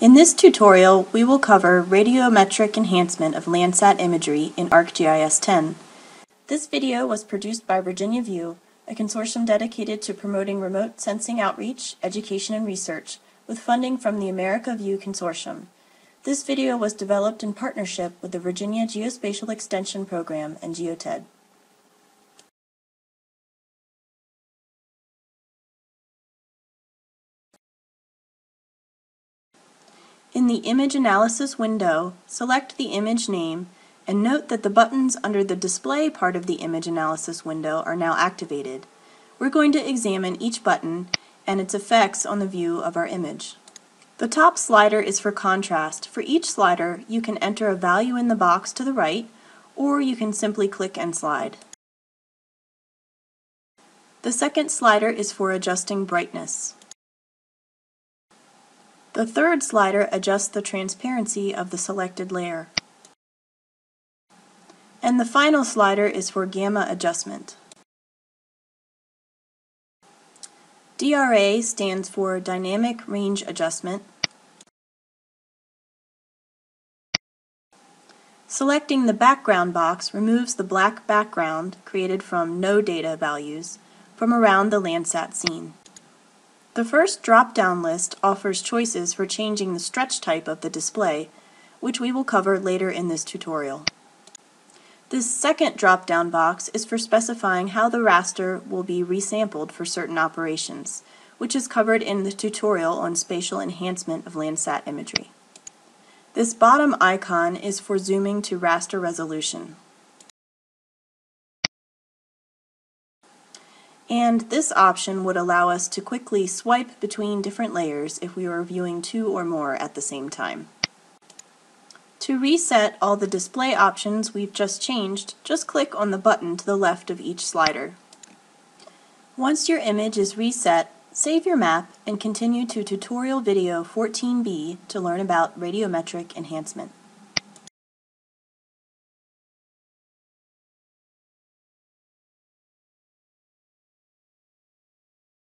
In this tutorial, we will cover radiometric enhancement of Landsat imagery in ArcGIS 10. This video was produced by Virginia View, a consortium dedicated to promoting remote sensing outreach, education, and research, with funding from the America View Consortium. This video was developed in partnership with the Virginia Geospatial Extension Program and GeoTED. In the Image Analysis window, select the image name and note that the buttons under the Display part of the Image Analysis window are now activated. We're going to examine each button and its effects on the view of our image. The top slider is for contrast. For each slider, you can enter a value in the box to the right, or you can simply click and slide. The second slider is for adjusting brightness. The third slider adjusts the transparency of the selected layer. And the final slider is for gamma adjustment. DRA stands for Dynamic Range Adjustment. Selecting the background box removes the black background created from no data values from around the Landsat scene. The first drop-down list offers choices for changing the stretch type of the display, which we will cover later in this tutorial. This second drop-down box is for specifying how the raster will be resampled for certain operations, which is covered in the tutorial on spatial enhancement of Landsat imagery. This bottom icon is for zooming to raster resolution. And this option would allow us to quickly swipe between different layers if we were viewing two or more at the same time. To reset all the display options we've just changed, just click on the button to the left of each slider. Once your image is reset, save your map and continue to tutorial video 14b to learn about radiometric enhancement.